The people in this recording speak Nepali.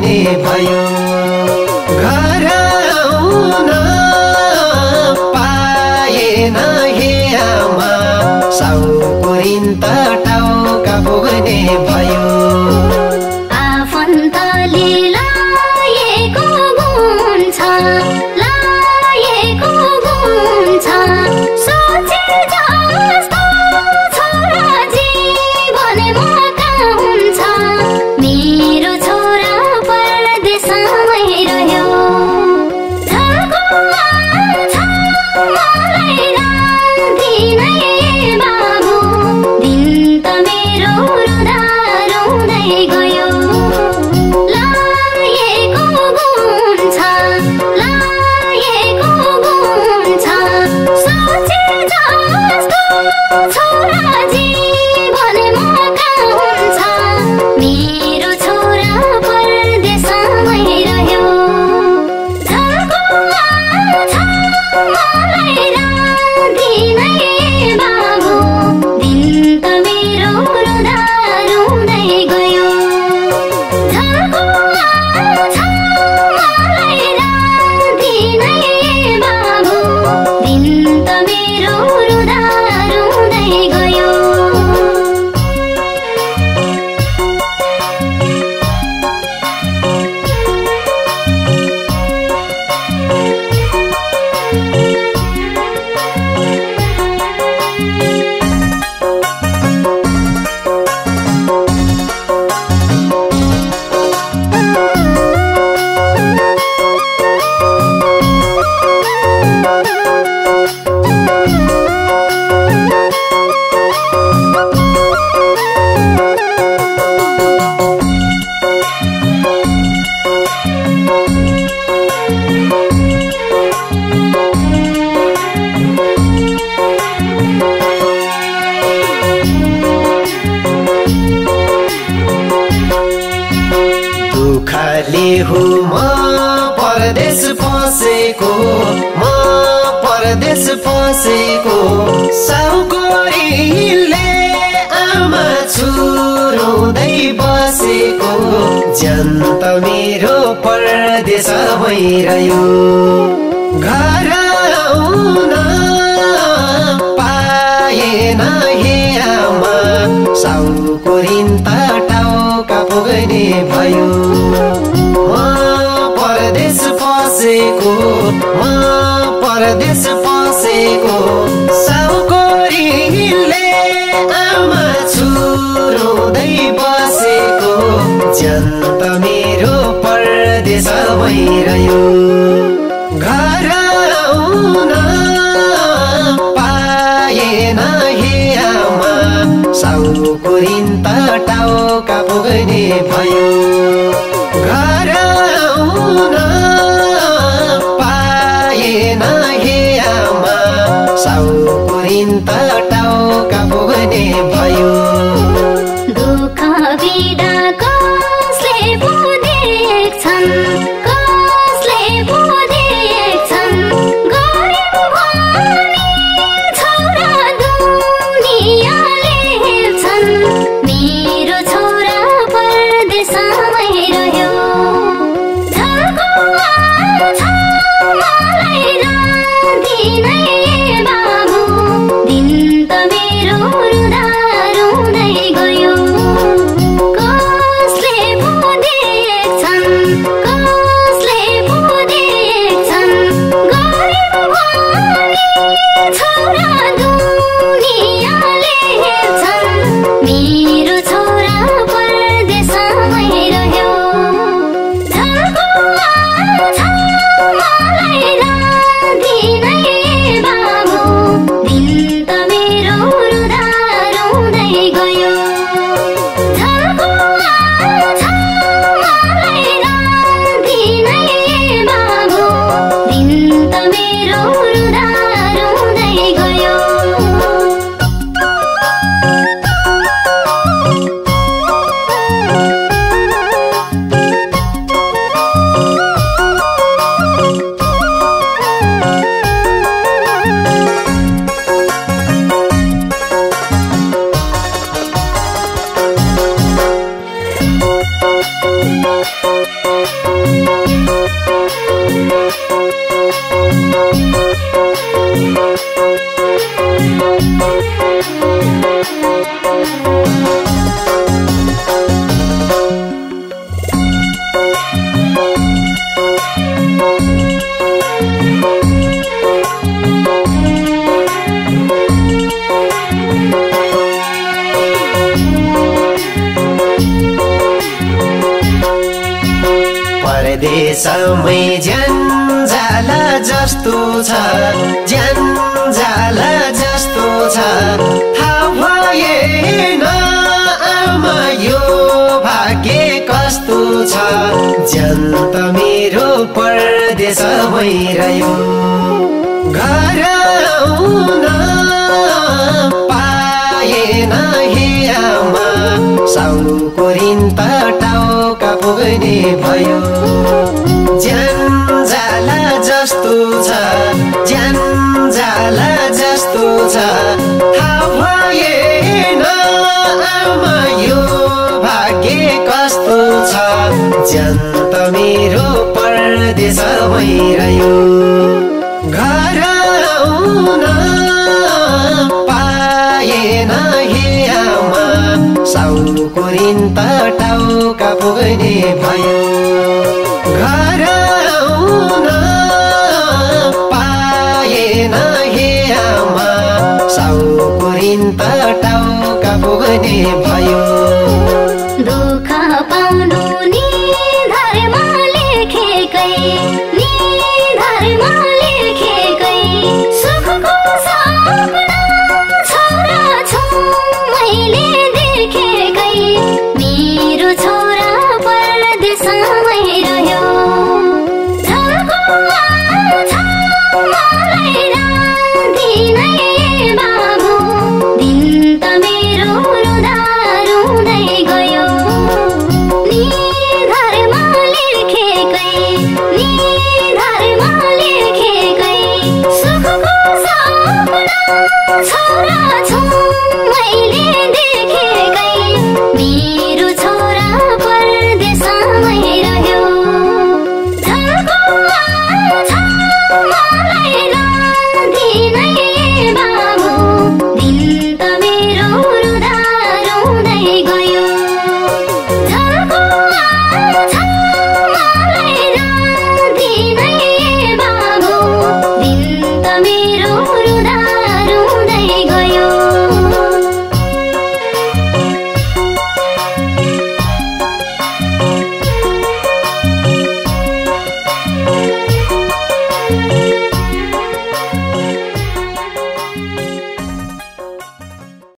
भयो दुखले हो म परदेश पसेको म परदेश पसेको साउकोरीले आमा छुराउँदै बसेको। जन्त मेरो परदेश भइरह्यो। घर आउन पाएन हे आमा। साउको दिने भयो। परदेश फसेको परदेश फसेको। सबको रिले आमा छुरुँदै बसेको। जनत मेरो परदेश भइरह्यो। घर आउन पाएन हे आमा। साउको रिन्त पनि भयो। घर आउन पाएन हे आमा। साउ पुरिन्त टाउका पुग्ने भयो। दुखा बिदा कसले पो देख्छन् परदेशमै ज्यान जस्तो छ ज्यान जाला जस्तो छ। थाहा भएन आमा यो भाग्य कस्तो छ? ज्यान त मेरो परदेशमै रह्यो घर आउन पाएन हे आमा साउको ऋण टाउका पुग्ने भयो। जस्तो छ ज्यान जाला जस्तो छ। यो भाग्य कस्तो छ? ज्यान त मेरो परदेशमै रह्यो घर आउन पाएन हे आमा साउको त टाउका पुग्ने भयो। पुग्ने भयो